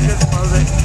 Legends music.